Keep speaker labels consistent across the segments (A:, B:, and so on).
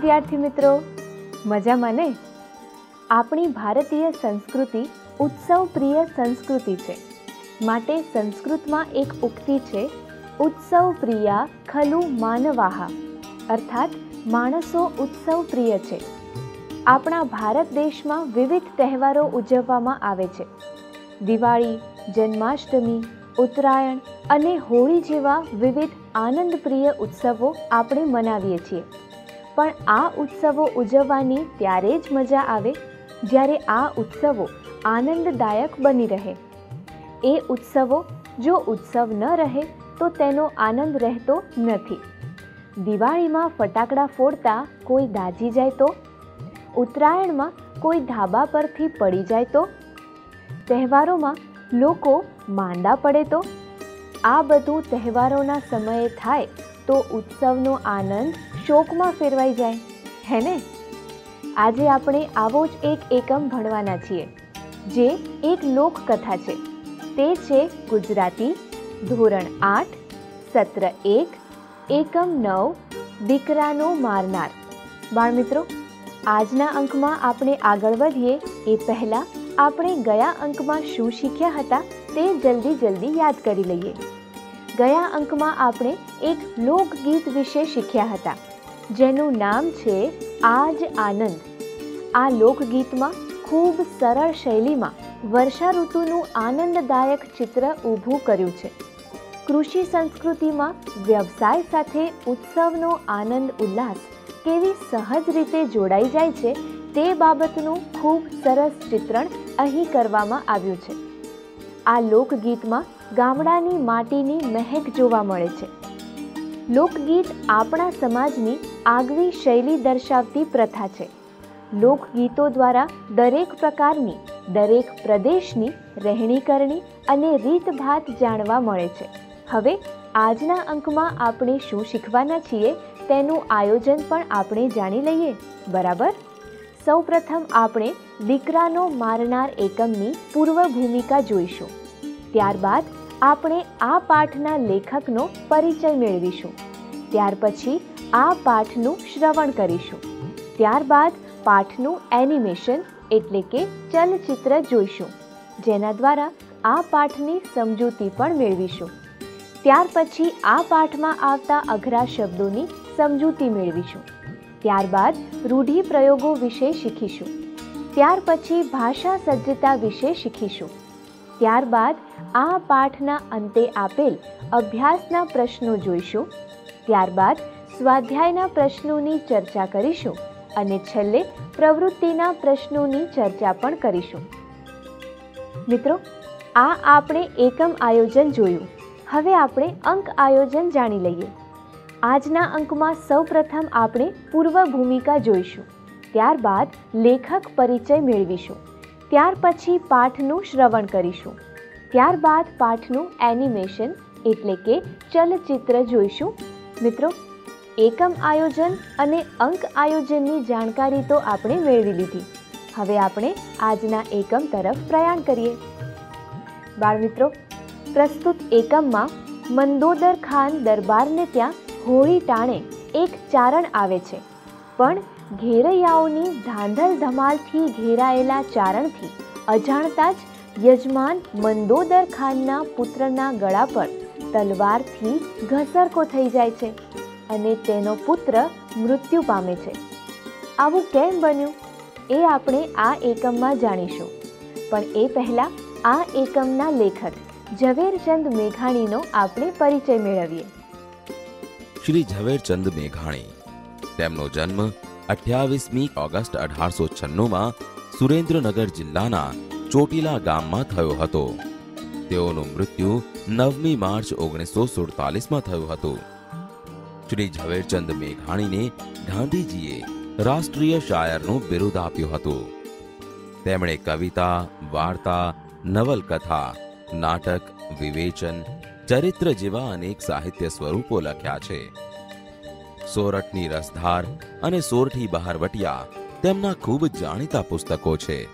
A: વિદ્યાર્થી મિત્રો, મજામાં ને? આપણી ભારતીય સંસ્કૃતિ ઉત્સવ પ્રિય સંસ્કૃતિ છે. માટે સંસ્કૃતમાં એક ઉક્તિ છે ઉત્સવ પ્રિયા ખલુ માનવાહા. અર્થાત, માણસો ઉત્સવ પ્રિય છે. આપણા ભારત દેશમાં વિવિધ તહેવારો ઉજવવામાં આવે છે. દિવાળી, જન્માષ્ટમી, ઉત્તરાયણ અને હોળી જેવા વિવિધ આનંદપ્રિય ઉત્સવો આપણે મનાવીએ છીએ. પણ આ ઉત્સવો ઉજવવાની ત્યારે જ મજા આવે, જ્યારે આ ઉત્સવો આનંદદાયક બની રહે. એ ઉત્સવો, જો ઉત્સવ ન રહે, તો તેનો આનંદ રહેતો નથી. દિવાળીમાં ફટાકડા ફોડતા કોઈ દાજી જાય તો? ઉત્તરાયણમાં કોઈ ધાબા પરથી પડી જાય તો? તહેવારોમાં લોકો માંદા પડે તો? આ બધું તહેવારોના સમયે થાય તો ઉત્સવનો આનંદ શોકમાં ફેરવાઈ જાય, હે ને? આજે આપણે આવો જ એક એકમ ભણવાના છીએ, જે એક લોકકથા છે. તે છે ગુજરાતી, ધોરણ આઠ, સત્ર એક, એકમ નવ, દીકરાનો મારનાર. બાળમિત્રો, આજના અંકમાં આપણે આગળ વધીએ, એ પહેલાં આપણે ગયા અંકમાં શું શીખ્યા હતા તે જલ્દી જલ્દી યાદ કરી લઈએ. ગયા અંકમાં આપણે એક લોકગીત વિશે શીખ્યા હતા. જેનું નામ છે આજ આનંદ. આ લોકગીતમાં ખૂબ સરળ શૈલીમાં વર્ષા ઋતુનું આનંદદાયક ચિત્ર ઊભું કર્યું છે. કૃષિ સંસ્કૃતિમાં વ્યવસાય સાથે ઉત્સવનો આનંદ ઉલ્લાસ કેવી સહજ રીતે જોડાઈ જાય છે તે બાબતનું ખૂબ સરસ ચિત્રણ અહીં કરવામાં આવ્યું છે. આ લોકગીતમાં ગામડાની માટીની મહેક જોવા મળે છે. લોકગીત આપણા સમાજની આગવી શૈલી દર્શાવતી પ્રથા છે. લોકગીતો દ્વારા દરેક પ્રકારની, દરેક પ્રદેશની રહેણીકરણી અને રીતભાત જાણવા મળે છે. હવે આજના અંકમાં આપણે શું શીખવાના છીએ તેનું આયોજન પણ આપણે જાણી લઈએ. બરાબર? સૌપ્રથમ આપણે દીકરાનો મારનાર એકમની પૂર્વ ભૂમિકા જોઈશું. ત્યારબાદ આપણે આ પાઠના લેખકનો પરિચય મેળવીશું. ત્યાર પછી આ પાઠનું શ્રવણ કરીશું. ત્યારબાદ પાઠનું એનિમેશન એટલે કે ચલચિત્ર જોઈશું, જેના દ્વારા આ પાઠની સમજૂતી પણ મેળવીશું. ત્યાર પછી આ પાઠમાં આવતા અઘરા શબ્દોની સમજૂતી મેળવીશું. ત્યારબાદ રૂઢિપ્રયોગો વિશે શીખીશું. ત્યાર પછી ભાષા સજ્જતા વિશે શીખીશું. ત્યારબાદ આ પાઠના અંતે આપેલ અભ્યાસના પ્રશ્નો જોઈશું. ત્યારબાદ સ્વાધ્યાયના પ્રશ્નોની ચર્ચા કરીશું અને છેલ્લે પ્રવૃત્તિના પ્રશ્નોની ચર્ચા પણ કરીશું. મિત્રો, આ આપણે એકમ આયોજન જોયું. હવે આપણે અંક આયોજન જાણી લઈએ. આજના અંકમાં સૌપ્રથમ આપણે પૂર્વ ભૂમિકા જોઈશું, ત્યારબાદ લેખક પરિચય મેળવીશું, ત્યાર પછી પાઠનું શ્રવણ કરીશું, ત્યારબાદ પાઠનું એનિમેશન એટલે કે ચલચિત્ર જોઈશું. મિત્રો, એકમ આયોજન અને અંક આયોજનની જાણકારી તો આપણે મેળવી લીધી. હવે આપણે આજના એકમ તરફ પ્રયાણ કરીએ. બાળમિત્રો, પ્રસ્તુત એકમમાં મંદોદર ખાન દરબારને ત્યાં હોળી ટાણે એક ચારણ આવે છે. પણ ઘેરૈયાઓની ધાંધલ ધમાલથી ઘેરાયેલા ચારણથી અજાણતા જ યજમાન મંદોદર ખાનના પુત્રના ગળા પર તલવારથી ઘસરકો થઈ જાય છે અને તેનો પુત્ર મૃત્યુ પામે છે. આવું કેમ બન્યું? એ આપણે આ એકમમાં જાણીશું. પણ એ પહેલાં આ એકમના લેખક ઝવેરચંદ મેઘાણીનો આપણે પરિચય મેળવીએ.
B: શ્રી ઝવેરચંદ મેઘાણી તેમનો જન્મ અઠ્યાવીસમી ઓગસ્ટ અઢારસો છન્નુંમાં સુરેન્દ્રનગર જિલ્લાના ચોટીલા ગામમાં થયો હતો. તેઓનું મૃત્યુ નવમી માર્ચ ઓગણીસો સુડતાલીસમાં થયું હતું. શ્રી ઝવેરચંદ મેઘાણીને ગાંધીજીએ રાષ્ટ્રીય શાયરનું બિરુદ આપ્યું હતું. તેમણે કવિતા, વાર્તા, નવલકથા, નાટક, વિવેચન ચરિત્ર જેવા અનેક સાહિત્ય સ્વરૂપો લખ્યા છે. સોરઠની રસધાર અને સોરઠી બહારવટિયા તેમના ખૂબ જાણીતા પુસ્તકો છે.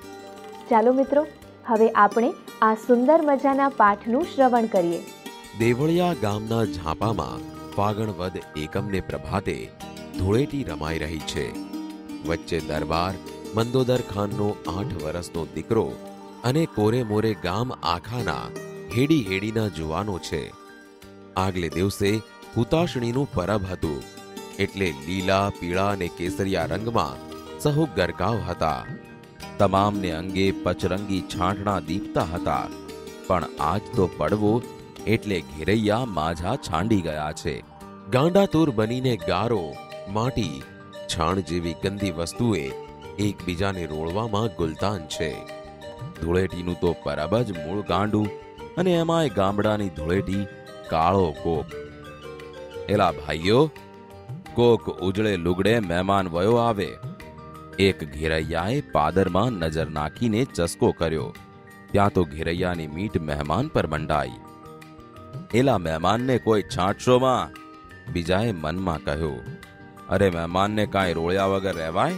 A: ચાલો મિત્રો હવે આપણે આ સુંદર મજાના પાઠનું શ્રવણ કરીએ.
B: દેવળિયા ગામના ઝાંપામાં ફાગણ વદ એકમને પ્રભાતે ધૂળેટી રમાઈ રહી છે. વચ્ચે દરબાર મંદોદર ખાનનો આઠ વર્ષનો દીકરો અને કોરે મોરે ગામ આખાના હેડી હેડીના જુવાનો છે. આગલે દિવસે હુતાશણીનું પરબ હતું. એટલે લીલા, પીળા અને કેસરિયા રંગમાં સહુ ગરકાવ હતા. તમામને અંગે પચરંગી છાંટણા દીપતા હતા. પણ આજ તો પડવો એટલે ઘેરૈયા માઝા છાંડી ગયા છે. ગાંડાતુર બનીને ગારો, માટી, છાણ જેવી ગંદી વસ્તુએ એકબીજાને રોળવામાં ગુલતાન છે. ધૂળેટીનું તો પરબ જ મૂળ ગાંડું અને એમાંય ગામડાની ધૂળેટી, કાળો કોક એલા ભાઈઓ, કોક ઉજળે લુગડે મહેમાન વયો આવે. એક ઘેરૈયાએ પાદરમાં નજર નાખીને ચસકો કર્યો. ત્યાં તો ઘેરૈયાની મીટ મહેમાન પર મંડાઈ. એલા મહેમાનને કોઈ છાંટશોમાં બીજાએ મનમાં કહ્યું, અરે મહેમાનને કાંઈ રોળ્યા વગર રહેવાય?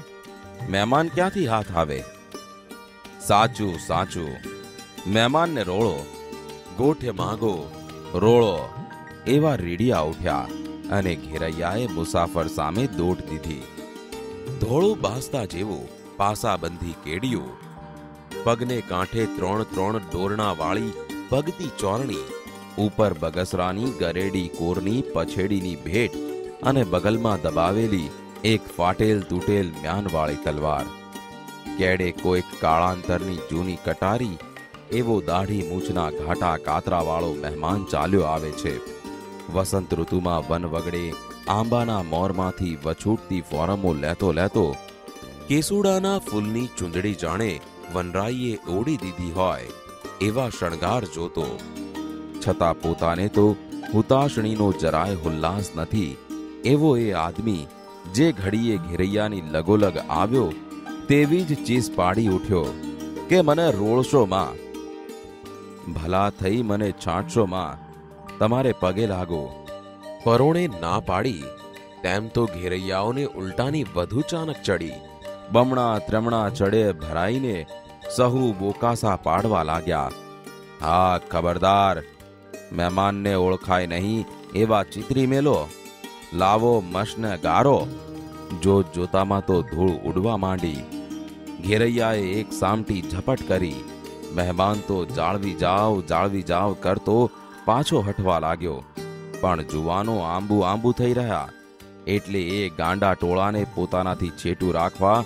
B: મહેમાન ક્યાંથી હાથ આવે? સાચું સાચું. મહેમાનને રોળો. ગોઠે માંગો. રોળો. એવા રેડિયા ઉઠ્યા અને ઘેરૈયાએ મુસાફર સામે દોટ દીધી. ધોળું બાસતા જેવું પાસાબંધી કેડિયું. પગને કાંઠે ત્રણ ત્રણ ડોરણા વાળી પગતી ચોરણી, ઉપર બગસરાની ગરેડી કોરની પછેડીની ભેટ અને બગલમાં દબાવેલી એક ફાટેલ તૂટેલ મ્યાનવાળી તલવાર. કેડે કોઈક કાળાંતરની જૂની કટારી એવો દાઢી મૂછના ઘાટા કાતરાવાળો મહેમાન ચાલ્યો આવે છે. વસંત ઋતુમાં વન વગડે આંબાના મોરમાંથી વછૂટતી ફોરમો લેતો લેતો કેસુડાના ફૂલની ચૂંદડી જાણે વનરાઈએ ઓડી દીધી હોય એવા શણગાર જોતો. છતાં પોતાને તો હુતાશણીનો જરાય ઉલ્લાસ નથી. એવો એ આદમી જે ઘડીએ ઘેરૈયાની લગોલગ આવ્યો તેવી જ ચીસ પાડી ઉઠ્યો કે મને રોળશો માં ભલા થઈ મને છાંટશો માં તમારે પગે લાગો. પરોણે ના પાડી, તેમ તો ઘેરૈયાઓને ઉલટાની વધુ ચાનક ચડી. બમણા ત્રમણા ચડે ભરાઈને સહુ બોકાસા પાડવા લાગ્યા. હા, ખબરદાર. મહેમાનને ઓળખાય નહીં એવા ચિતરી મેલો. લાવો મશને ગારો. જો જોતામાં તો ધૂળ ઉડવા માંડી. ઘેરૈયાએ એક સામટી ઝપટ કરી. મહેમાન તો જાળવી જાવ જાળવી જાવ કરતો પાછો હટવા લાગ્યો. પણ જુવાનો આંબુ આંબુ થઈ રહ્યા. એટલે એ ગાંડા ટોળાને પોતાનાથી છેટું રાખવા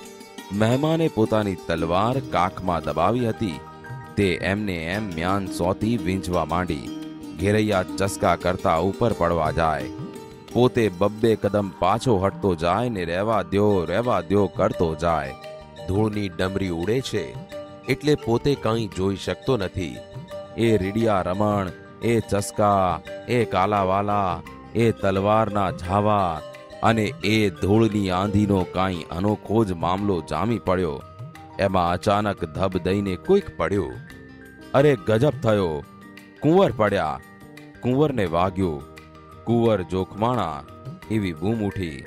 B: મહેમાને પોતાની તલવાર કાખમાં દબાવી હતી. તે એમને એમ મ્યાન સોતી વીંચવા માંડી. ઘેરૈયા ચસકા કરતા ઉપર પડવા જાય. પોતે બબ્બે કદમ પાછો હટતો જાય ને રહેવા દ્યો રહેવા દ્યો કરતો જાય. ધૂળની ડમરી ઉડે છે. એટલે પોતે કંઈ જોઈ શકતો નથી. એ રીડિયા રમણ, એ ચસકા, એ કાલાવાલા, એ તલવારના ઝાવા અને એ ધૂળની આંધીનો કાંઈ અનોખો જ મામલો જામી પડ્યો. એમાં અચાનક ધબ દઈને કોઈક પડ્યું. અરે, ગજબ થયો. કુંવર પડ્યા. કુંવરને વાગ્યું. કુંવર જોખમાણા એવી બૂમ ઉઠી.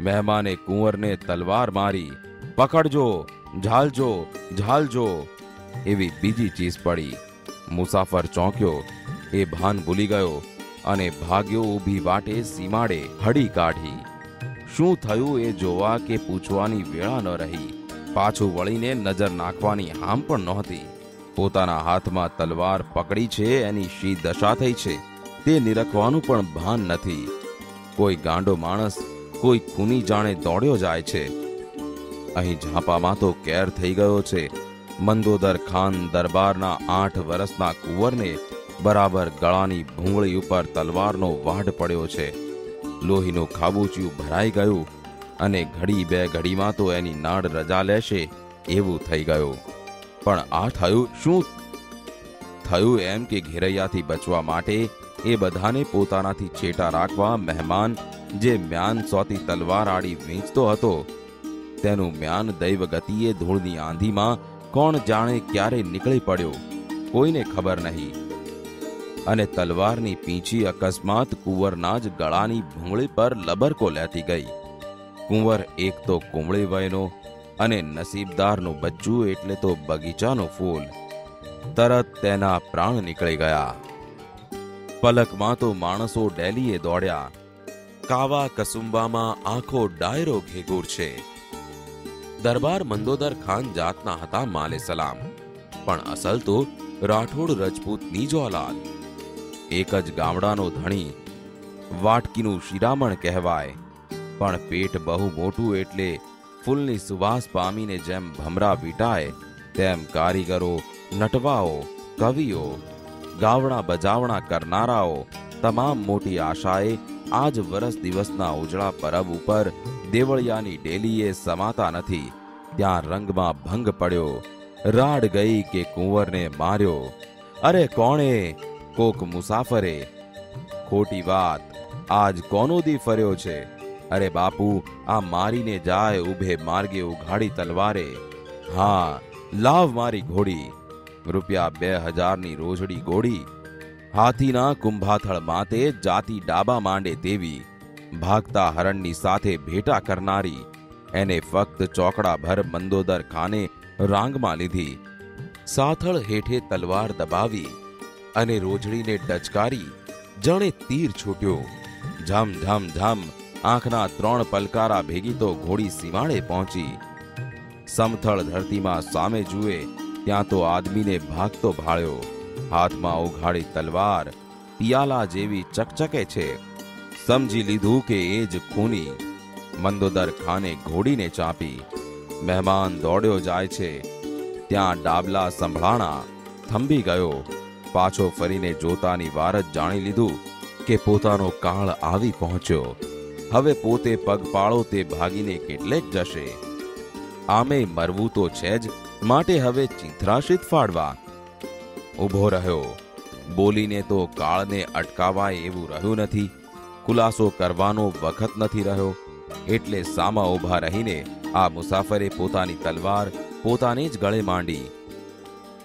B: મહેમાને કુંવરને તલવાર મારી, પકડજો. ઝાલજો ઝાલજો એવી બીજી ચીજ પડી. મુસાફર ચોંક્યો, એ ભાન ભૂલી ગયો અને ભાગ્યો ઊભી વાટે સીમાડે હડી કાઢી. શું થયું એ જોવા કે પૂછવાની વેળા ન રહી. પાછું વળીને નજર નાખવાની હામ પણ નહોતી. પોતાના હાથમાં તલવાર પકડી છે, એની શી દશા થઈ છે, તે નિરખવાનું પણ ભાન નથી. કોઈ ગાંડો માણસ, કોઈ ખૂની જાણે દોડ્યો જાય છે અહીં ઝાંપામાં તો કેર થઈ ગયો છે. મંદોદર ખાન દરબારના આઠ વર્ષના કુંવરને બરાબર ગળાની ભૂંગળી ઉપર તલવારનો વાઢ પડ્યો છે. લોહીનું ખાબુચિયું ભરાઈ ગયું અને ઘડી બે ઘડીમાં તો એની નાડ રજા લેશે એવું થઈ ગયું. પણ આ થયું શું? થયું એમ કે ઘેરૈયાથી બચવા માટે એ બધાને પોતાનાથી છેટા રાખવા મહેમાન જે મ્યાન સોતી તલવાર આડી વેચતો હતો તેનું મ્યાન દૈવ ગતિએ ધૂળની આંધીમાં કોણ જાણે ક્યારે નીકળી પડ્યો, કોઈને ખબર નહીં. અને તલવારની પીંછી અકસ્માત કુંવરના જ ગળાની ભૂંગળી પર લબરકો લેતી ગઈ. કુંવર એક તો કુંવળી વયનો અને નસીબદારનું બચ્ચું એટલે તો બગીચાનું ફૂલ. તરત તેના પ્રાણ નીકળી ગયા. પલકમાં તો માણસો ડેલીએ દોડ્યા. કાવા કસુંબામાં આખો ડાયરો ઘેગુર છે. દરબાર મંદોદર ખાન જાતના હતા માલે સલામ. પણ અસલ તો રાઠોડ રજપૂતની જ એક જ ગામડાનો ધણી, વાટકીનું શિરામણ કહેવાય. પણ પેટ બહુ મોટું એટલે ફૂલની સુવાસ પામીને જેમ ભમરા વીટાય, તેમ કારીગરો, નટવાઓ, કવિઓ, ગાવણા બજાવણા કરનારાઓ, તમામ મોટી આશાએ આજ વરસ દિવસના ઉજળા પરબ ઉપર દેવળિયાની ડેલીએ સમાતા નથી. ત્યાં રંગમાં ભંગ પડ્યો. રાડ ગઈ કે કુંવરને માર્યો. અરે કોણે? કોક મુસાફરે. ખોટી વાત. આજ કોનો દી ફર્યો છે? અરે બાપુ, આ મારીને જાય ઉભે માર્ગે ઉઘાડી તલવારે. હા, લાવ મારી ઘોડી. રૂપિયા બે હજારની રોજડી ગોળી. હાથીના કુંભાથળ માતે જાતી ડાબા માંડે તેવી, ભાગતા હરણની સાથે ભેટા કરનારી, એને ફક્ત ચોકડાભર મંદોદર ખાને રાંગમાં લીધી. સાથળ હેઠે તલવાર દબાવી અને રોજડીને ડચકારી જણે તીર છૂટ્યો. ઝમ ઝમ ઝમ, આંખના ત્રણ પલકારા ભેગી તો ઘોડી સીમાડે પહોંચી. સમથળ ધરતીમાં સામે જુએ, ત્યાં તો આદમીને ભાગતો ભાળ્યો. હાથમાં ઉઘાડી તલવાર, પિયાલા જેવી ચકચકે છે. સમજી લીધું કે એ જ ખૂની. મંદોદર ખાને ઘોડીને ચાપી. મહેમાન દોડ્યો જાય છે. ત્યાં ડાબલા સંભળાણા થંભી ગયો. પાછો ફરીને જોતાની વાર જ જાણી લીધું કે પોતાનો કાળ આવી પહોંચ્યો. હવે પોતે પગપાળો તે ભાગીને કેટલેક જશે. આમે મરવું તો છે જ, માટે હવે ચિંથરાશિત ફાડવા. ઊભો રહ્યો. બોલીને તો કાળને અટકાવાય એવું રહ્યું નથી. ખુલાસો કરવાનો વખત નથી રહ્યો. એટલે સામા ઊભા રહીને આ મુસાફરે પોતાની તલવાર પોતાને જ ગળે માંડી.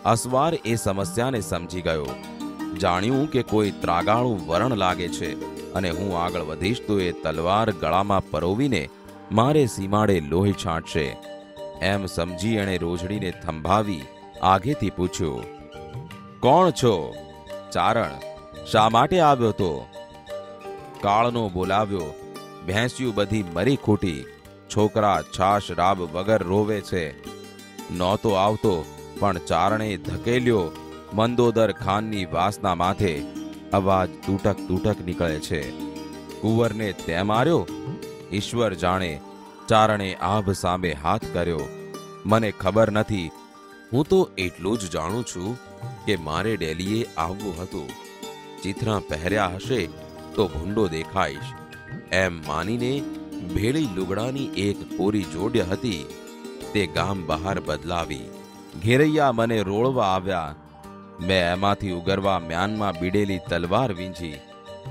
B: અસવાર એ સમસ્યાને સમજી ગયો. જાણ્યું કે કોઈ ત્રાગાળું વરણ લાગે છે અને હું આગળ વધીશ તો એ તલવાર ગળામાં પરોવીને મારે સીમાડે લોહી છાંટશે. એમ સમજી એણે રોજડીને થંભાવી આગેથી પૂછ્યું કોણ છો? ચારણ, શા માટે આવ્યો તો? કાળનો બોલાવ્યો, ભેંસ્યું બધી મરી ખૂટી, છોકરા છાશ રાબ વગર રોવે છે. નહોતો આવતો, પણ ચારણે ધકેલ્યો, મંદોદર ખાનની વાસના માથે અવાજ તૂટક તૂટક નીકળે છે. કુંવરને તે માર્યો? ઈશ્વર જાણે, ચારણે આભ સામે હાથ કર્યો. મને ખબર નથી, હું તો એટલું જ જાણું છું. કે મારે ડેલીએ આવવું હતું. ચિત્રા પહેર્યા હશે તો ભૂંડો દેખાઈશ. એમ માનીને ભેળી લુગડાની એક કોરી જોડ્ય હતી. તે ગામ બહાર બદલાવી. ઘેરૈયા મને રોળવા આવ્યા. મેં એમાંથી ઉગરવા મ્યાનમાં બીડેલી તલવાર વીંજી.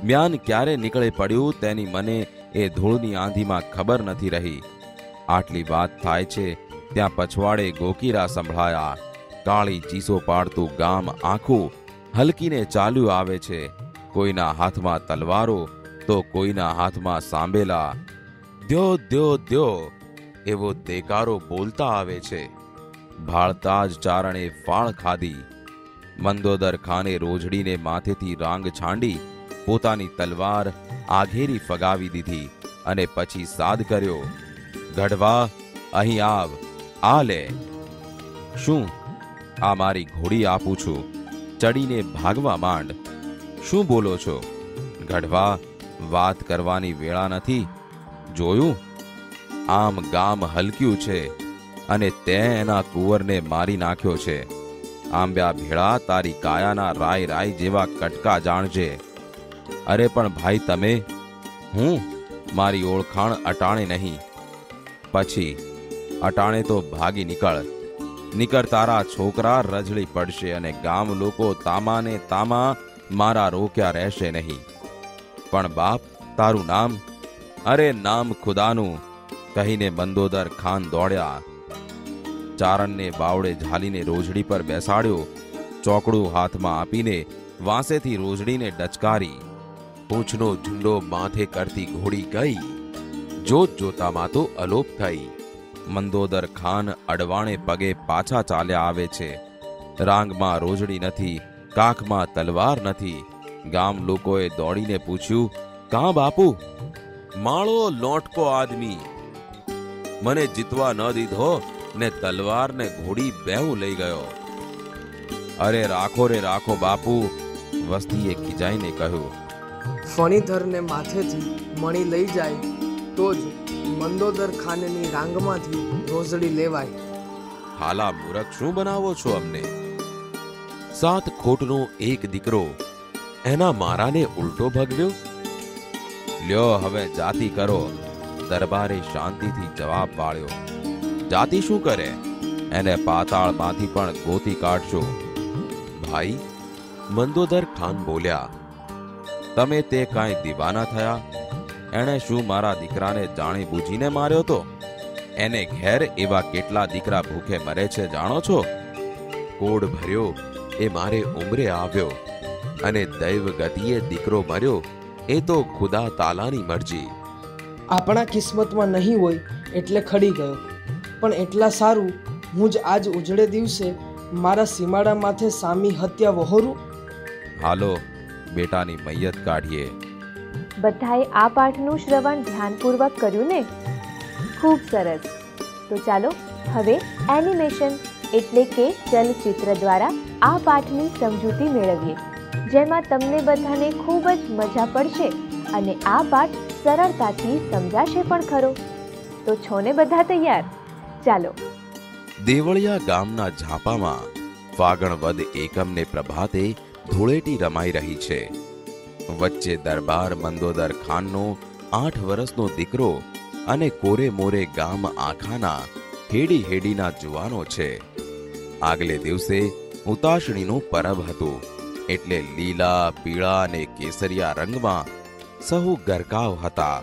B: મ્યાન ક્યારે નીકળે પડ્યું તેની મને એ ધૂળની આંધીમાં ખબર નથી રહી. આટલી વાત થાય છે, ત્યાં પછવાડે ગોકીરા સંભળાયા. કાળી ચીસો પાડતું ગામ આખું હલકીને ચાલ્યું આવે છે. કોઈના હાથમાં તલવારો, તો કોઈના હાથમાં સાંભેલા દ્યો દ્યો દ્યો, એવો દેકારો બોલતા આવે છે. ભાળતા જ ચારણે ફાળ ખાધી. મંદોદર ખાને રોજડીને માથેથી રાંગ છાંડી, પોતાની તલવાર આઘેરી ફગાવી દીધી અને પછી સાદ કર્યો. ગઢવા, અહીં આવ, આ લે. શું? આ મારી ઘોડી આપું છું. ચડીને ભાગવા માંડ. શું બોલો છો? ગઢવા, વાત કરવાની વેળા નથી. જોયું? આમ ગામ હલક્યું છે અને તે એના કુંવરને મારી નાખ્યો છે. આંબ્યા ભેળા તારી કાયાના રાય રાય જેવા કટકા જાણજે. અરે પણ ભાઈ તમે, હું મારી ઓળખાણ અટાણે નહીં. પછી, અટાણે તો ભાગી નીકળ. નીકળ તારા છોકરા રજળી પડશે અને ગામ લોકો તામાને તામા મારા રોક્યા રહેશે નહીં. પણ બાપ, તારું નામ? અરે નામ ખુદાનું, કહીને બંદોદર ખાન દોડ્યા. ચારણને બાવડે ઝાલીને રોજડી પર બેસાડ્યો, ચોકડું હાથમાં આપીને વાંસેથી રોજડીને ડચકારી. પૂંછનો ઝુંડો માથે કરતી ઘોડી ગઈ. જોત જોતામાં તો અલોપ થઈ. મંદોદર ખાન અડવાણે પગે પાછા ચાલ્યા આવે છે. રાંગમાં રોજડી નથી, કાખમાં તલવાર નથી. ગામ લોકોએ દોડીને પૂછ્યું, કાં બાપુ? માળો લોટકો આદમી. મને જીતવા ન દીધો, ને તલવાર ને ઘોડી બેહું લઈ ગયો. અરે રાખો રે, રાખો બાપુ, વસ્તીએ ખીજાઈને કહ્યું.
C: ફણીધરને માથેથી મણી લઈ જાય તો જ મંદોદર ખાનની રાંગમાંથી રોઝડી લેવાય.
B: હાલા મૂરખ, શું બનાવો છો અમને? સાત ખોટનો એક દીકરો એના મારાને ઉલટો ભગવ્યો? લ્યો હવે જાતિ કરો. દરબારે શાંતિથી જવાબ વાળ્યો. જાતિ શું કરે? એને પાતાળમાંથી પણ ગોતી કાઢશો. ભાઈ, મંદોદર ખાન બોલ્યા, તમે તે કાંઈ દીવાના થયા? એણે શું મારા દીકરાને જાણી બૂજીને માર્યો તો? એને ઘેર એવા કેટલા દીકરા ભૂખે મરે છે જાણો છો? કોડ ભર્યો એ મારે ઉમરે આવ્યો. અને દૈવ ગતિએ દીકરો મર્યો એ તો ખુદા તાલાની મરજી.
C: આપણા કિસ્મતમાં નહીં હોય એટલે ખડી ગયો. પણ એટલા સારું હું જ આજ ઉજળે દિવસે મારા સીમાડા માથે સામી હત્યા વહોરું?
B: હાલો બેટાની મૈયત કાઢીએ.
A: બધાએ આ પાઠનું શ્રવણ ધ્યાનપૂર્વક કર્યું ને? ખૂબ સરસ. તો ચાલો, હવે એનિમેશન એટલે કે ચલચિત્ર દ્વારા આ પાઠની સમજૂતી મેળવીએ, જેમાં તમને બધાને ખૂબ જ મજા પડશે અને આ પાઠ સરળતાથી સમજાશે પણ ખરો. તો છો ને બધા તૈયાર? ચાલો.
B: દેવળિયા ગામના ઝાપામાં ફાગણ વદ એકમને પ્રભાતે ધૂળેટી રમાઈ રહી છે. વચ્ચે દરબાર મંદોદર ખાનનો આઠ વર્ષનો દીકરો અને કોરે મોરે ગામ આખાના હેડી હેડીના જુવાનો છે. આગલે દિવસે ઉતાશણીનું પરબ હતું, એટલે લીલા, પીળા અને કેસરિયા રંગમાં સહુ ગરકાવ હતા.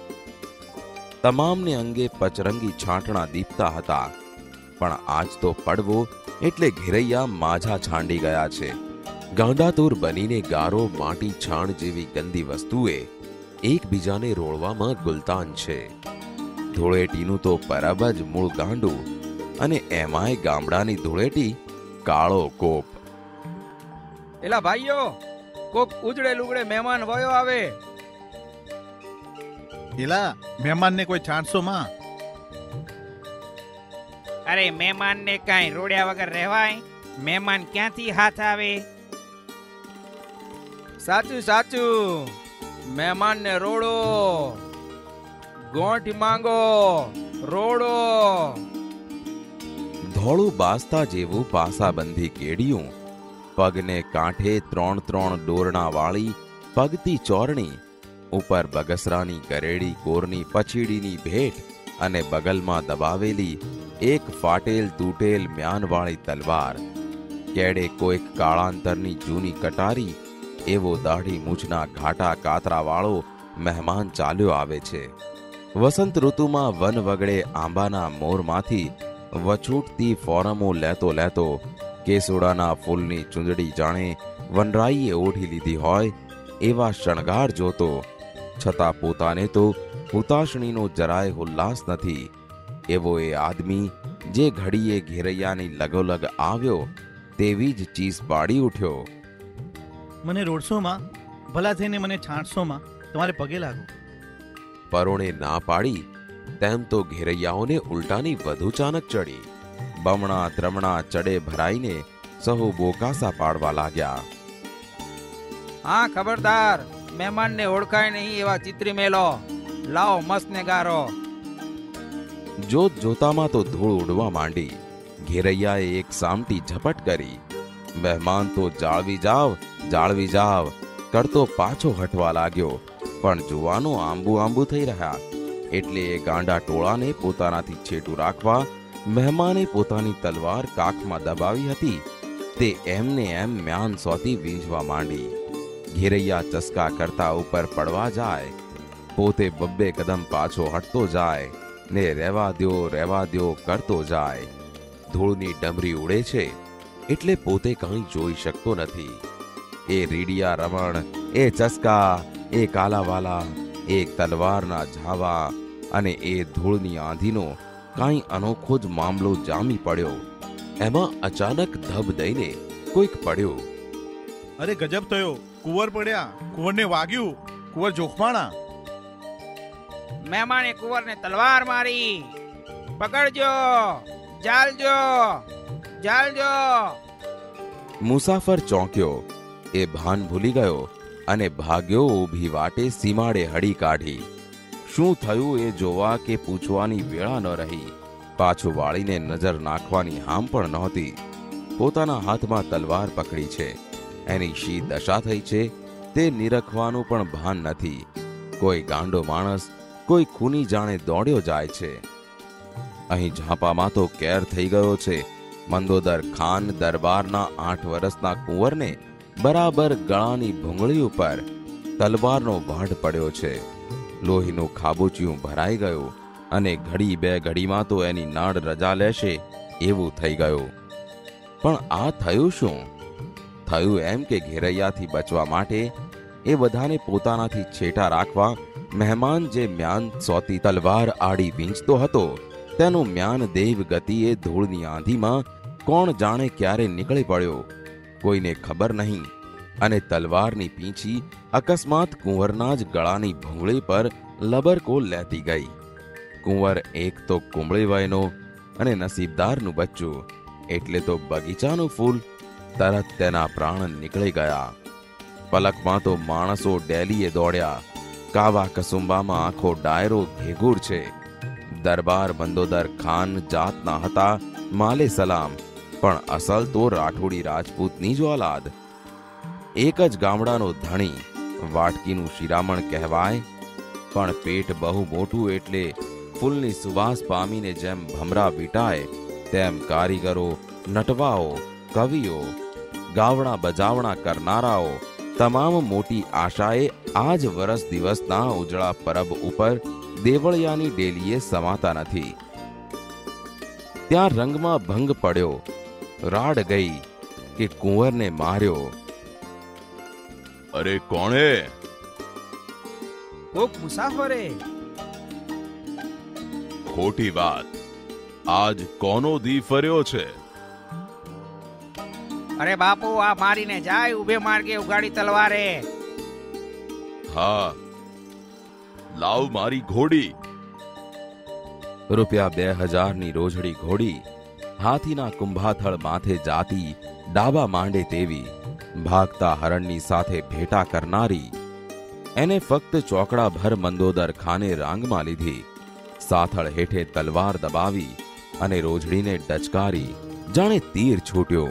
B: તમામને અંગે પચરંગી છાંટણા દીપતા હતા, પણ આજ તો પડવો એટલે ઘેરૈયા માઝા છાંડી ગયા છે. ગાંડાતુર બનીને ગારો માટી છાણ જેવી ગંદી વસ્તુએ એકબીજાને રોળવામાં ગુલતાન છે. ધૂળેટીનું તો પરબ જ મૂળ ગાંડું અને એમાંય ગામડાની ધૂળેટી કાળો કોપ.
D: એલા ભાઈઓ કોક ઉજડે લુગડે મહેમાન વયો આવે.
E: એલા મહેમાનને કોઈ છાંટશો માં?
D: અરે મહેમાનને કાંઈ રોડ્યા વગર રહેવાય? મહેમાન ક્યાંથી હાથ આવે? સાચું સાચું. મહેમાનને રોડો. ગોઠ માંગો. રોડો.
B: ધોળું બાસતા જેવું પાસાબંધી કેડિયું. પગને કાંઠે ત્રણ ત્રણ ડોરણા વાળી પગતી ચોરણી. ઉપર બગસરાની ગરેડી કોરની પછીડીની ભેટ અને બગલમાં દબાવેલી એક ફાટેલ તૂટેલ મ્યાનવાળી તલવાર. કેડે કોઈક કાળાંતરની જૂની કટારી એવો દાઢી મૂછના ઘાટા કાતરાવાળો મહેમાન ચાલ્યો આવે છે. વસંત ઋતુમાં વન વગડે આંબાના મોરમાંથી વછૂટતી ફોરમો લેતો લેતો કેસુડાના ફૂલની ચૂંદડી જાણે વનરાઈએ ઓઢી લીધી હોય એવા શણગાર જોતો. છતાં પોતાને તો હુતાશણીનો જરાય ઉલ્લાસ નથી. એવો એ આદમી જે ઘડીએ ઘેરૈયાની લગોલગ આવ્યો તેવી જ ચીસ પાડી ઉઠ્યો.
E: મને રોડસોમાં ભલા થઈને મને છાંટશો તમારે પગે લાગો.
B: પરોણે ના પાડી તેમ તો ઘેરૈયાઓને ઉલટાની વધુ ચાનક ચડી. બમણા ત્રમણા ચડે ભરાઈને સહુ બોકાસા પાડવા લાગ્યા.
D: હા ખબરદાર. મહેમાનને ઓળખાય નહીં એવા ચિત્રી મેલો. લાવો મસ્ત ને ગારો
B: જોત જોતામાં તો ધૂળ ઉડવા માંડી. ઘેરૈયાએ એક સામટી ઝપટ કરી. મહેમાન તો જાળવી જાવ જાળવી જાવ. કરતો પાછો હટવા લાગ્યો. પણ જુવાનો આંબુ આંબુ થઈ રહ્યા. એટલે એ ગાંડા ટોળાને પોતાનાથી છેટું રાખવા, મહેમાને પોતાની તલવાર કાખમાં દબાવી હતી. તે એમને એમ મ્યાન સોતી વીંઝવા માંડી. ઘેરૈયા ચસકા કરતા ઉપર પડવા જાય. પોતે બબ્બે કદમ પાછો હટતો જાય. ને રહેવા દ્યો રહેવા દ્યો કરતો જાય. ધૂળની ડમરી ઉડે છે. એટલે પોતે કંઈ જોઈ શકતો નથી. એ રીડિયા રમણ એ ચસકા એ કાલાવાલા એ તલવારના ઝાવા અને એ ધૂળની આંધીનો કાંઈ અનોખો જ મામલો જામી પડ્યો એમાં અચાનક ધબ દઈને કોઈક પડ્યો
E: અરે ગજબ થયો કુંવર પડ્યા કુંવરને વાગ્યું કુંવર જોખમાણા
D: મહેમાને કુંવરને તલવાર મારી પકડજો ચાલજો ચાલજો
B: મુસાફર ચોંક્યો એ ભાન ભૂલી ગયો અને ભાગ્યો ઊભી વાટે સીમાડે હડી કાઢી. શું થયું એ જોવા કે પૂછવાની વેળા ન રહી. પાછું વાળીને નજર નાખવાની હામ પણ નહોતી. પોતાના હાથમાં તલવાર પકડી છે. એની શી દશા થઈ છે તે નિરખવાનું પણ ભાન નથી. કોઈ ગાંડો માણસ, કોઈ ખૂની જાણે દોડ્યો જાય છે. અહીં ઝાંપામાં તો કેર થઈ ગયો છે. મંદોદર ખાન દરબારના આઠ વર્ષના કુંવરને બરાબર ગળાની ભૂંગળી ઉપર તલવારનો વાઢ પડ્યો છે. લોહીનું ખાબોચિયું ભરાઈ ગયું અને ઘડી બે ઘડીમાં તો એની નાડ રજા લેશે એવું થઈ ગયું. પણ આ થયું શું? થયું એમ કે ઘેરૈયાથી બચવા માટે એ બધાને પોતાનાથી છેટા રાખવા મહેમાન જે મ્યાન સોતી તલવાર આડી વીંચતો હતો, તેનું મ્યાન દેવ ગતિએ ધૂળની આંધીમાં કોણ જાણે ક્યારે નીકળી પડ્યો કોઈને ખબર નહીં. અને તલવારની પીંછી અકસ્માત કુંવરના જ ગળાની ભૂંગળી પર લબરકો લેતી ગઈ. કુંવર એક તો કુંબળી વયનો અને નસીબદારનું બચ્ચું, એટલે તો બગીચાનું ફૂલ તરત તેના પ્રાણ નીકળી ગયા. પલકમાં તો માણસો ડેલીએ દોડ્યા. કાવા કસુંબામાં આખો ડાયરો ભેગુર છે. દરબાર બંદોદર ખાન જાતના હતા, માલે સલામ. પણ અસલ તો રાઠોડી રાજપૂતની જ એક જ ગામડાનો ધણી વાટકીનું શિરામણ કહેવાય, પણ પેટ બહુ મોટું એટલે ફૂલની સુવાસ પામીને જેમ ભમરા વીટાય તેમ કારીગરો, નટવાઓ, કવિઓ, ગાવણા બજાવણા કરનારાઓ, તમામ મોટી આશાએ આજ વરસ દિવસના ઉજળા પરબ ઉપર દેવળિયાની ડેલીએ સમાતા નથી. ત્યાં રંગમાં ભંગ પડ્યો રાડ ગઈ કે કુંવરને માર્યો. અરે કોણે?
D: કોક મુસાફરે.
B: ખોટી વાત. આજ કોનો દી ફર્યો છે?
D: અરે બાપુ આ મારીને જાય ઉભે માર્ગે ઉગાડી તલવારે.
B: હા. લાવ મારી ઘોડી. રૂપિયા બે હજારની રોજડી ઘોડી હાથીના કુંભાથળ માથે જાતી, ડાબા માંડે તેવી, ભાગતા હરણની સાથે ભેટા કરનારી. એને ફક્ત ચોકડાભર મંદોદર ખાને રાંગમાં લીધી. સાથળ હેઠે તલવાર દબાવી અને રોજડીને ડચકારી, જાણે તીર છૂટ્યો.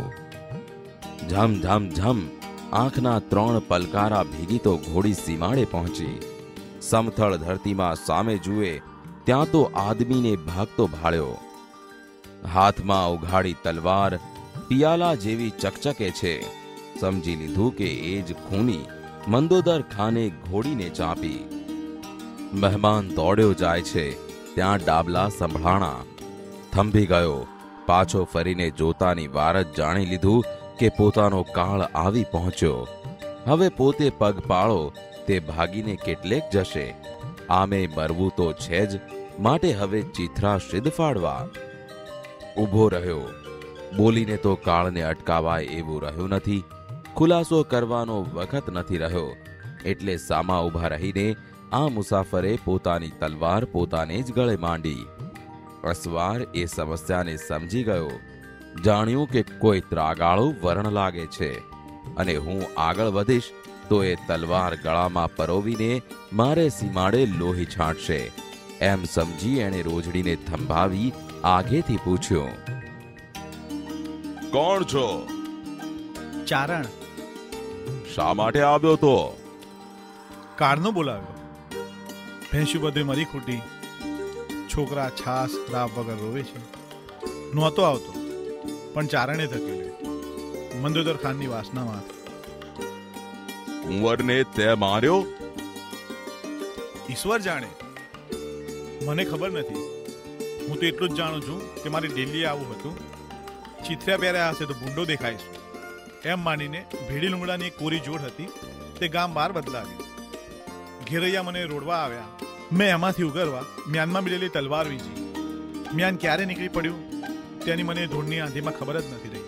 B: ઝમ ઝમ ઝમ, આંખના ત્રણ પલકારા ભીગી તો ઘોડી સીમાડે પહોંચી. સમથળ ધરતીમાં સામે જુએ, ત્યાં તો આદમીને ભાગતો ભાળ્યો. હાથમાં ઉઘાડી તલવાર પિયાલા જેવી ચકચકે છે. સમજી લીધું કે એ જ ખૂની મંદોદર ખાને ઘોડીને ચાંપી. મહેમાન દોડ્યો જાય છે. ત્યાં ડાબલા સંભળાણા થંભી ગયો. પાછો ફરીને જોતાની વાર જ જાણી લીધું કે પોતાનો કાળ આવી પહોંચ્યો. હવે પોતે પગ પાળો, તે ભાગીને કેટલેક જશે. આમે મરવું તો છે જ, માટે હવે ચિથરા સિદ્ધ ફાડવા. ઊભો રહ્યો. બોલીને તો કાળને અટકાવાય એવું રહ્યું નથી. ખુલાસો કરવાનો વખત નથી રહ્યો. એટલે સામા ઊભા રહીને આ મુસાફરે પોતાની તલવાર પોતાને જ ગળે માંડી. અસવાર એ સમસ્યાને સમજી ગયો. જાણ્યું કે કોઈ ત્રાગાળું વરણ લાગે છે અને હું આગળ વધીશ તો એ તલવાર ગળામાં પરોવીને મારે સીમાડે લોહી છાંટશે. એમ સમજી એણે રોજડીને થંભાવી આગેથી પૂછ્યું. કોણ છો?
E: ચારણ.
B: શા માટે આવ્યો તો?
E: કારનો બોલાવ્યો. ભેંસી બધી મરી ખૂટી. છોકરા છાસ ત્રાપ વગર રોવે છે. નહોતો આવતો પણ ચારણે ધકેલ્યો. મંદોદર ખાનની વાસનામાં
B: કુંવરને તે માર્યો?
E: ઈશ્વર જાણે. મને ખબર નથી. હું તો એટલું જ જાણું છું કે મારે દિલ્હી આવવું હતું. ચિત્ર્યા પહેર્યા હશે તો ભૂંડો દેખાઈશ. એમ માનીને ભેડી લુંગડાની કોરી જોડ હતી. તે ગામ બહાર બદલાવી ઘેરૈયા મને રોડવા આવ્યા. મેં એમાંથી ઉગરવા મ્યાનમાં મિલેલી તલવાર વીજી. મ્યાન ક્યારે નીકળી પડ્યું? તેની મને ધૂળની આંધીમાં ખબર જ નથી રહી.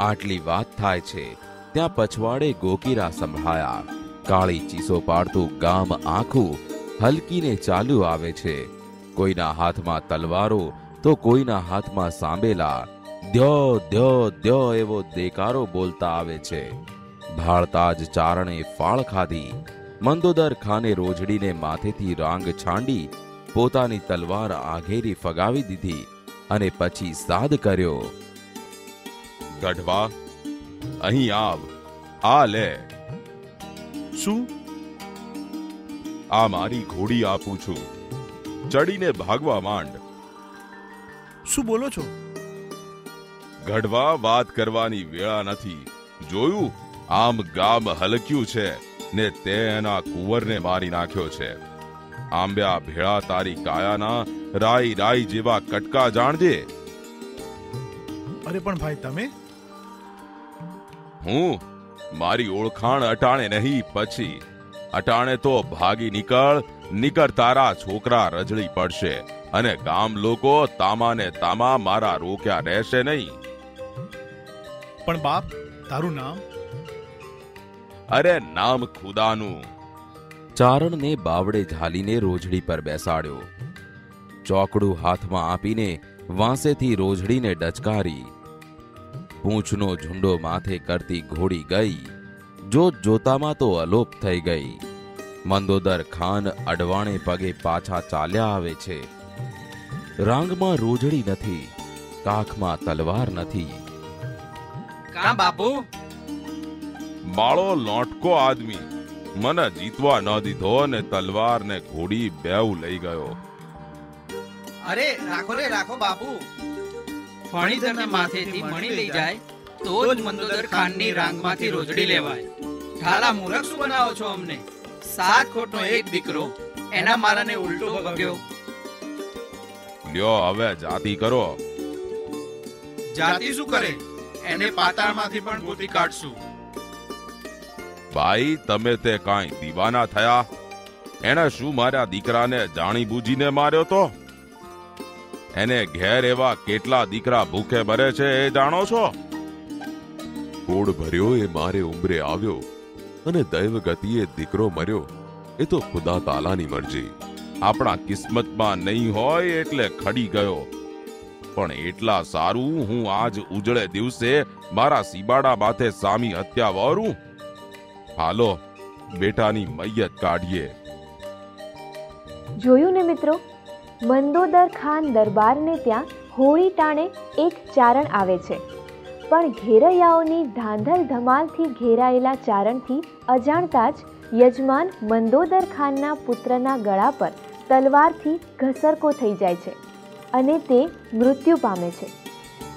B: આટલી વાત થાય છે. ત્યાં પછવાડે ગોકીરા સંભળાયા. કાળી ચીસો પાડતું ગામ આખું હલકીને ચાલુ આવે છે. કોઈના હાથમાં તલવારો તો કોઈના હાથમાં સાંબેલા. દ્યો દ્યો દ્યો એવો દેકારો બોલતા આવે છે. ભાળતા જ ચારણે ફાળ ખાધી. મંદોદર ખાને રોજડીને માથેથી રાંગ છાંડી, પોતાની તલવાર આઘેરી ફગાવી દીધી અને પછી સાદ કર્યો. ગઢવા, અહીં આવ, આ લે.
E: શું?
B: આ મારી ઘોડી આપું છું. ચડીને ભાગવા માંડ.
E: શું બોલો છો?
B: ગઢવા વાત કરવાની વેળા નથી. જોયું? આમ ગામ હલક્યું છે ને તે એના કુંવરને મારી નાખ્યો છે. આંબ્યા ભેળા તારી કાયાના રાઈ રાઈ જેવા કટકા જાણજે.
E: અરે પણ ભાઈ તમે?
B: હું? મારી ઓળખાણ અટાણે નહીં પછી. અટાણે તો ભાગી નીકળ નીકળ તારા છોકરા રજળી પડશે. અને ગામ લોકો તામાને તામા મારા રોક્યા રહેશે નહીં.
E: પણ બાપ તારું નામ?
B: અરે નામ ખુદાનું. ચારણને બાવડે ઝાલીને રોજડી પર બેસાડ્યો. ચોકડું હાથમાં આપીને વાંસેથી રોજડીને ડચકારી. પૂંછનો ઝુંડો માથે કરતી ઘોડી ગઈ. જોત જોતામાં તો અલોપ થઈ ગઈ. મંદોદર ખાન અડવાણે પગે પાછા ચાલ્યા આવે છે. રાંગમાં રોજડી નથી કાખમાં તલવાર નથી.
D: કા બાપુ?
B: માળો લોટકો આદમી મને જીતવા ન દીધો ને તલવાર ને ઘોડી બેવ લઈ ગયો.
D: અરે રાખો રે રાખો બાપુ. ફણીધરને માથેથી મણી લઈ જાય. તો જ મંદોદર ખાનની રાંગમાંથી રોજડી લેવાય. ઠાલા મૂરખ શું બનાવો છો અમને? સાત ખોટનો એક દીકરો એના મારાને ઉલટો ભગ્યો
B: લ્યો હવે જાતિ કરો.
D: જાતિ શું કરે? એને પાતાળમાંથી પણ ગોતી કાઢશું.
B: ભાઈ તમે તે કાંઈ દીવાના થયા? એણે શું મારા દીકરાને જાણી બૂજીને માર્યો તો? એને ઘેર એવા કેટલા દીકરા ભૂખે મરે છે એ જાણો છો? કોડ ભર્યો એ મારે ઉંબરે આવ્યો અને દૈવ ગતિએ દીકરો મર્યો. એ તો ખુદા તાલાની મરજી. આપણા કિસ્મતમાં નહીં હોય એટલે ખડી ગયો. પણ એટલા સારું હું આજ ઉજળે દિવસે મારા સીબાડા માથે સામી હત્યા વારું. હાલો, બેટાની મૈયત કાઢીએ.
A: જોયું ને મિત્રો? મંદોદર ખાન દરબારને ત્યાં હોળી ટાણે એક ચારણ આવે છે. પણ ઘેરૈયાઓની ધાંધલ ધમાલથી ઘેરાયેલા ચારણથી અજાણતા જ યજમાન મંદોદર ખાનના પુત્રના ગળા પર તલવારથી ઘસરકો થઈ જાય છે અને તે મૃત્યુ પામે છે.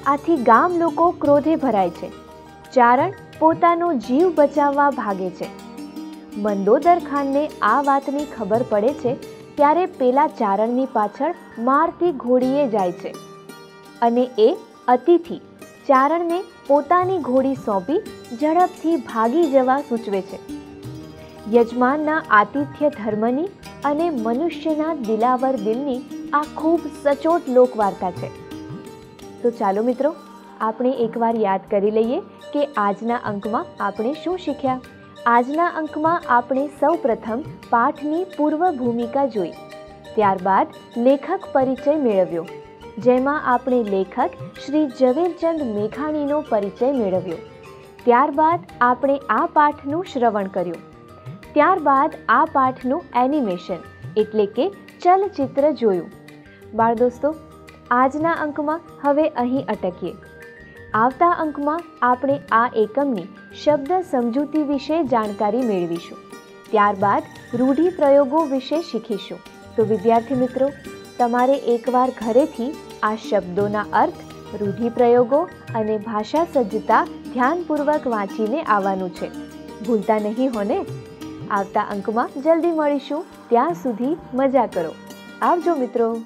A: આથી ગામ લોકો ક્રોધે ભરાય છે. ચારણ પોતાનો જીવ બચાવવા ભાગે છે. મંદોદર ખાનને આ વાતની ખબર પડે છે ત્યારે પેલા ચારણની પાછળ મારતી ઘોડીએ જાય છે. અને એ અતિથિ ચારણને પોતાની ઘોડી સોંપી ઝડપથી ભાગી જવા સૂચવે છે. યજમાનના આતિથ્ય ધર્મની અને મનુષ્યના દિલાવર દિલની આ ખૂબ સચોટ લોકવાર્તા છે. તો ચાલો મિત્રો, આપણે એકવાર યાદ કરી લઈએ કે આજના અંકમાં આપણે શું શીખ્યા? આજના અંકમાં આપણે સૌ પ્રથમ પાઠની પૂર્વ ભૂમિકા જોઈ. ત્યારબાદ લેખક પરિચય મેળવ્યો. જેમાં આપણે લેખક શ્રી ઝવેરચંદ મેઘાણીનો પરિચય મેળવ્યો. ત્યારબાદ આપણે આ પાઠનું શ્રવણ કર્યું. ત્યારબાદ આ પાઠનું એનિમેશન એટલે કે ચલચિત્ર જોયું. બાળ દોસ્તો, આજના અંકમાં હવે અહીં અટકીએ. આવતા અંકમાં આપણે આ એકમની શબ્દ સમજૂતી વિશે જાણકારી મેળવીશું. ત્યારબાદ રૂઢિ પ્રયોગો વિશે શીખીશું. તો વિદ્યાર્થી મિત્રો, તમારે એકવાર ઘરેથી આ શબ્દોના અર્થ રૂઢિપ્રયોગો અને ભાષા સજ્જતા ધ્યાનપૂર્વક વાંચીને આવવાનું છે. ભૂલતા નહીં હોને? આવતા અંકમાં જલ્દી મળીશું. ત્યાં સુધી મજા કરો. આવજો મિત્રો.